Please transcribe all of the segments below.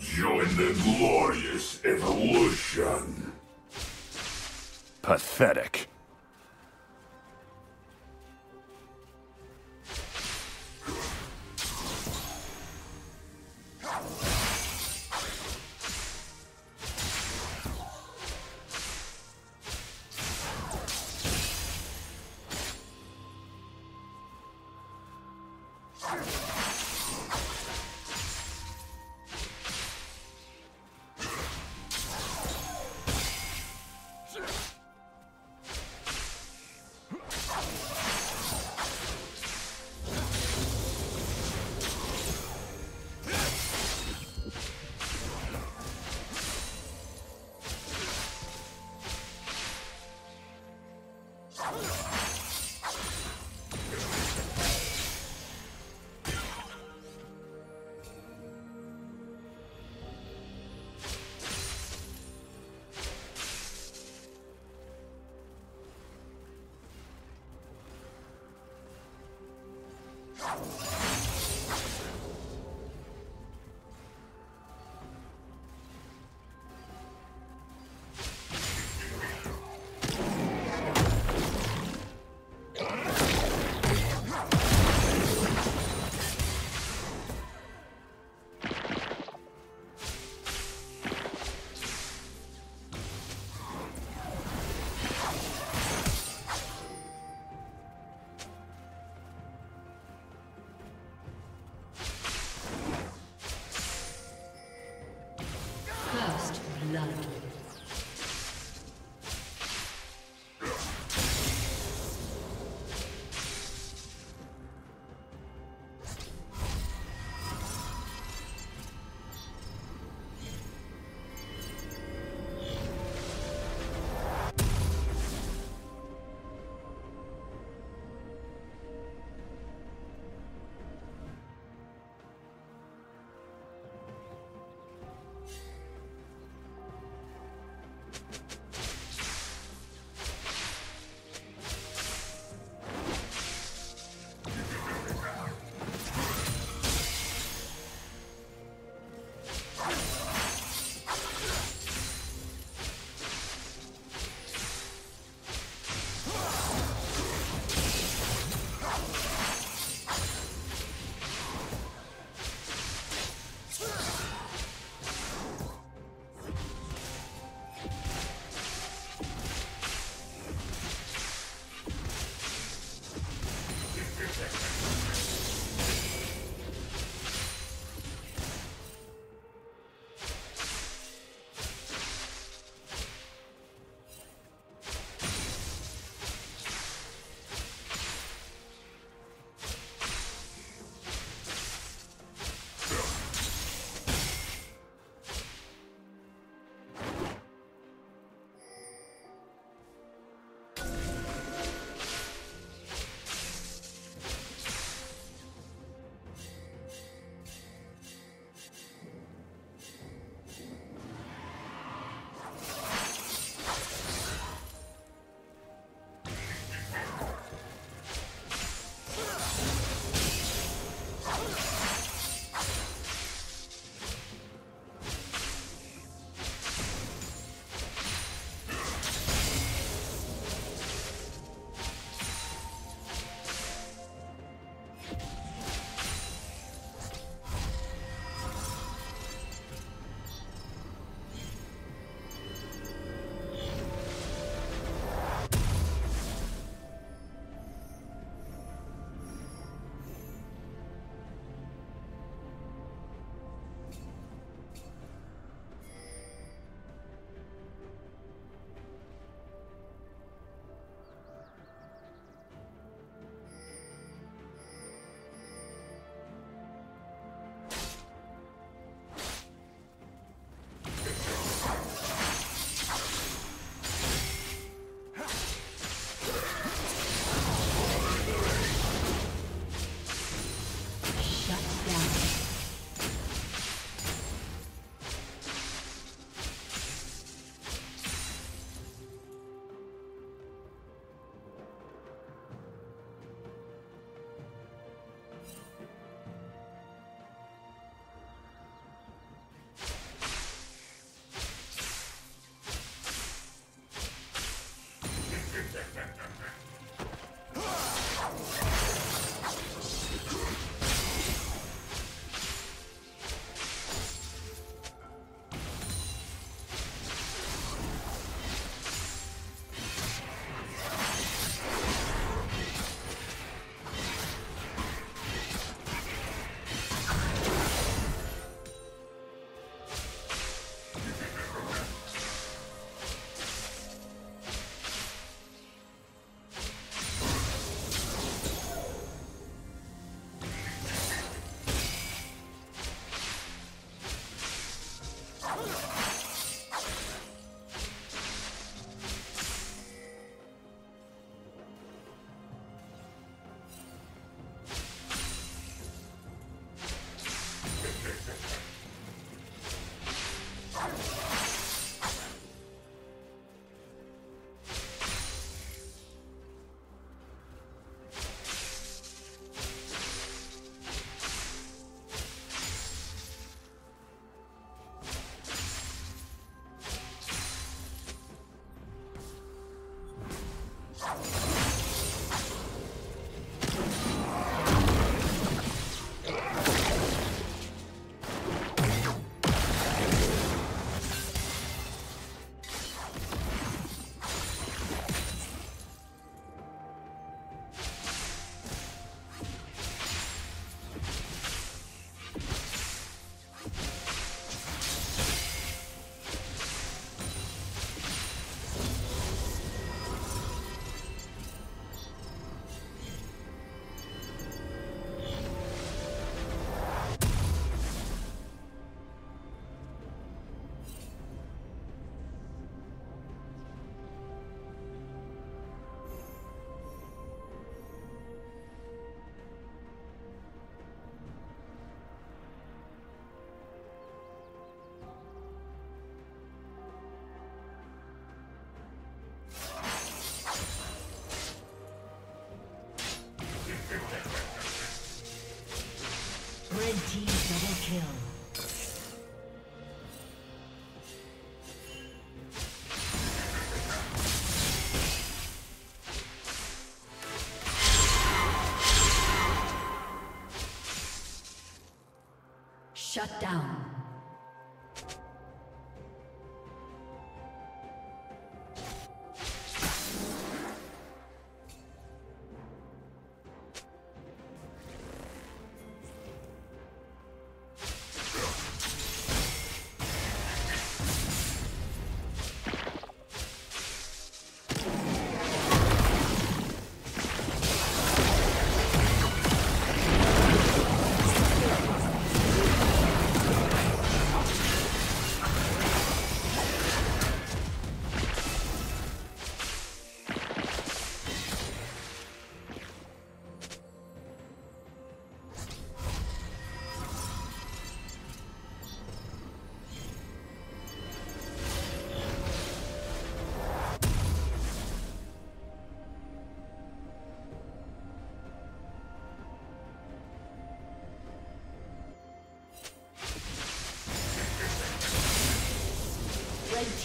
Join the glorious evolution. Pathetic. Shut down.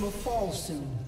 Will fall soon.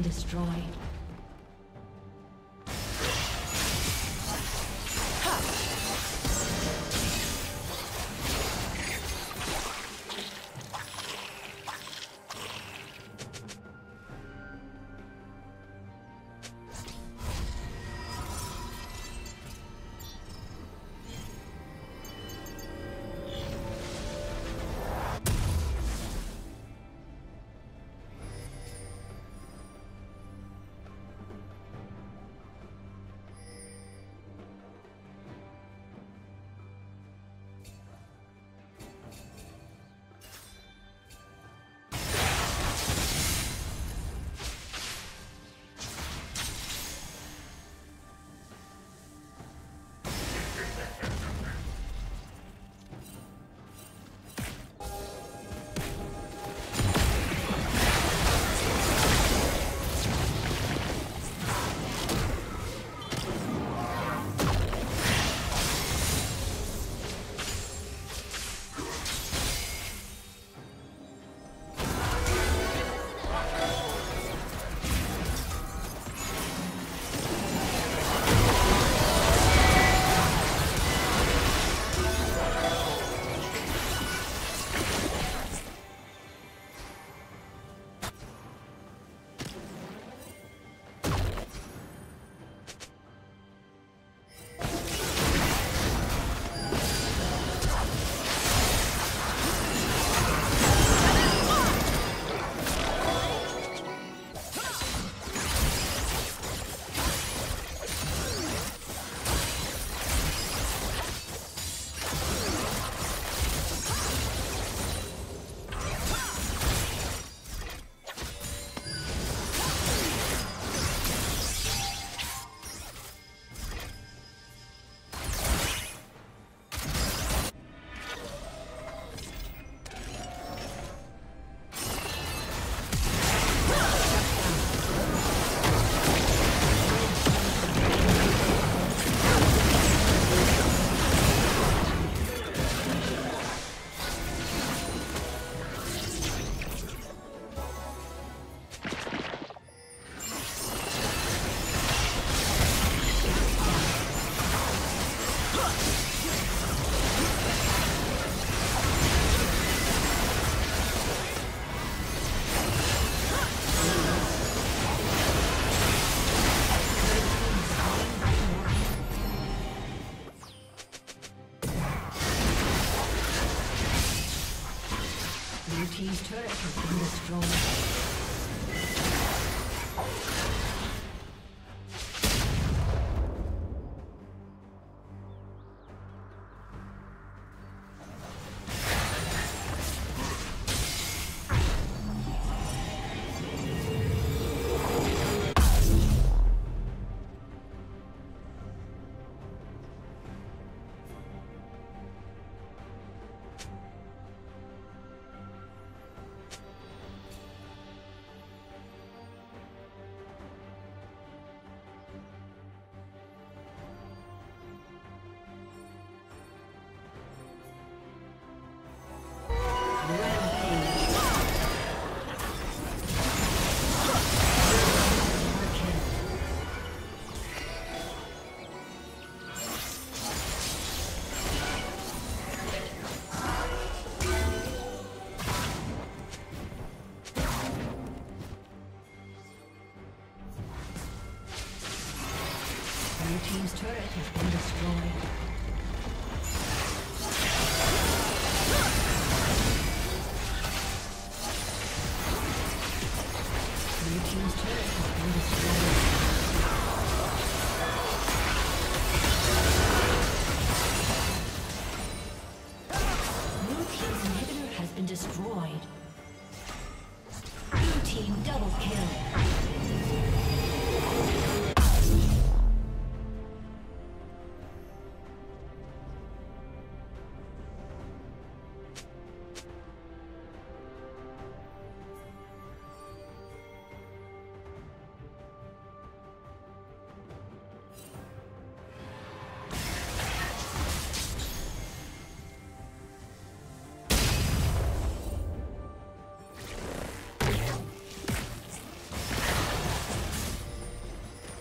Destroyed.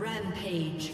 Rampage.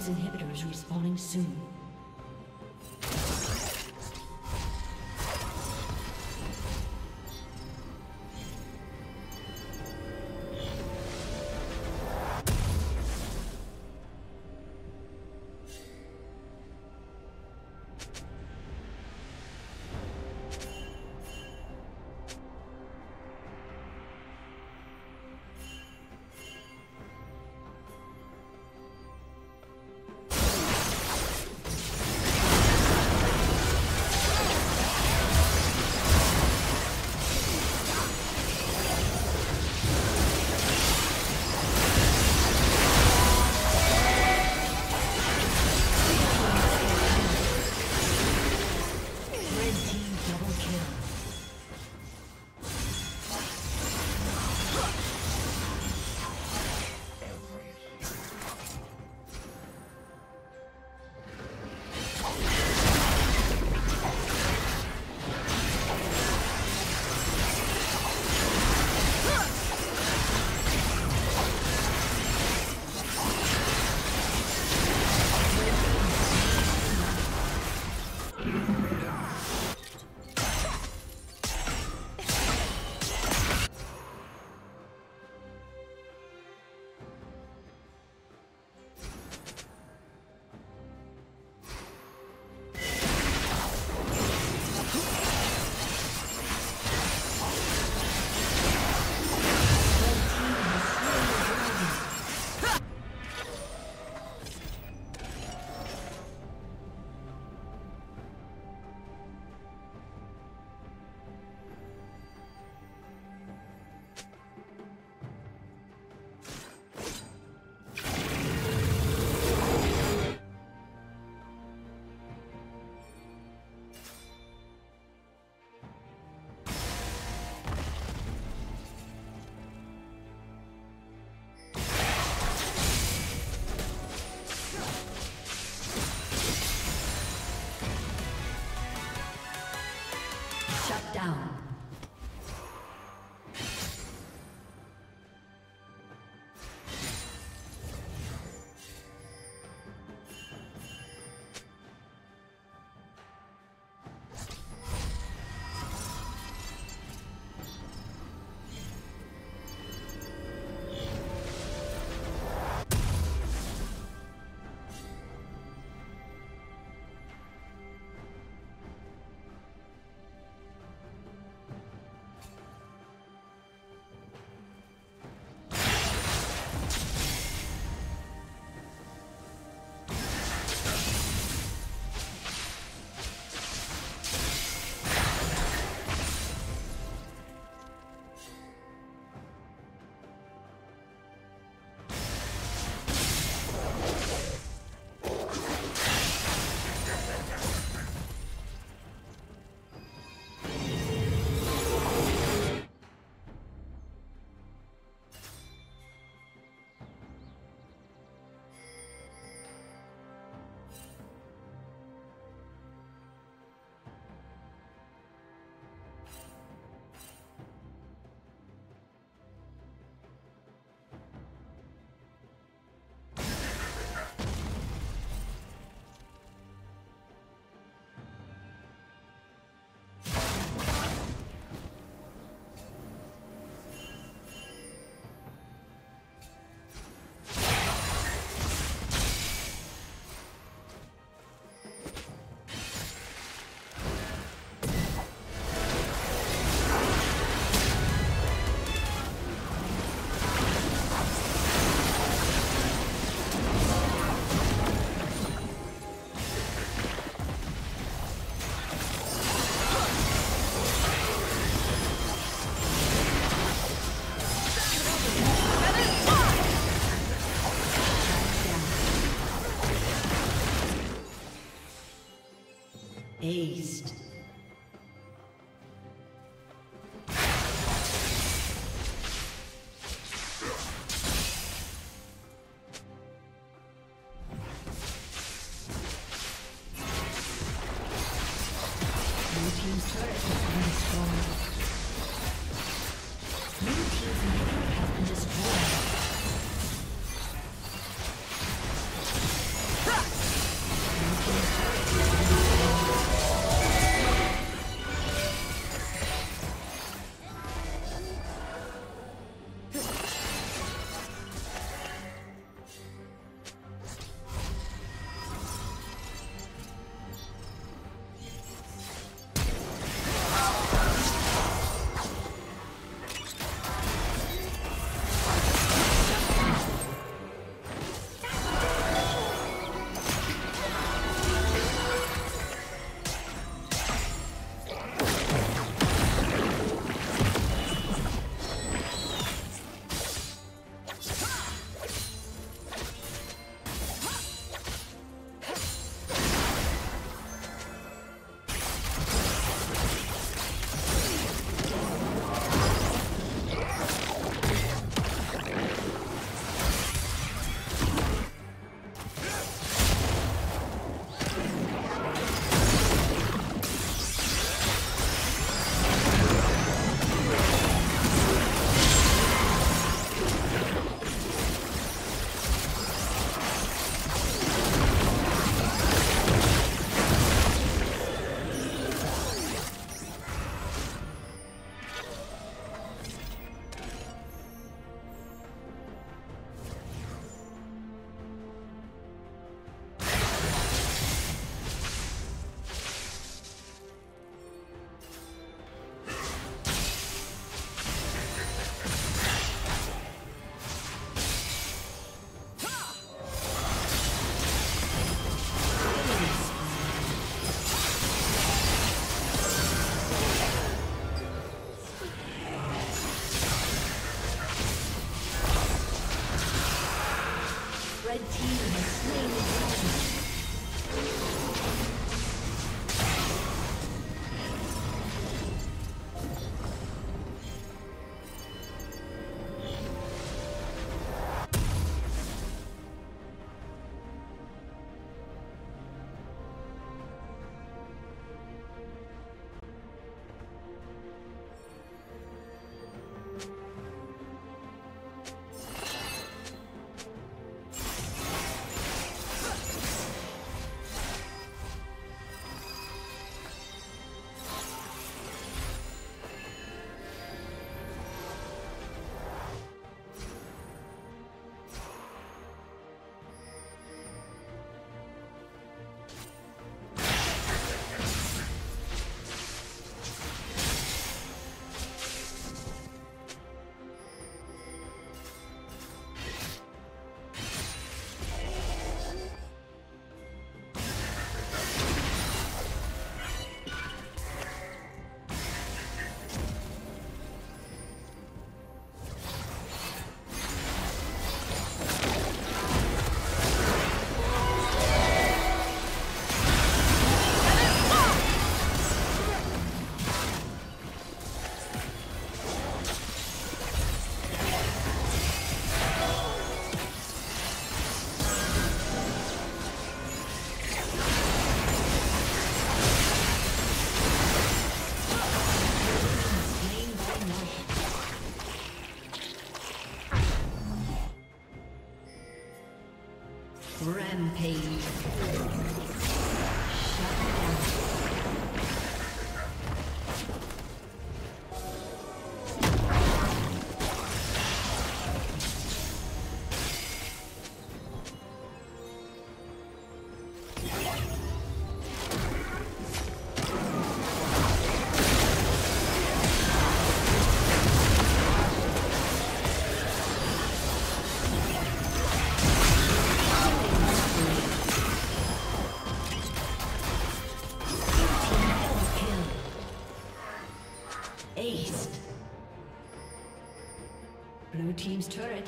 Shields inhibitor is respawning soon.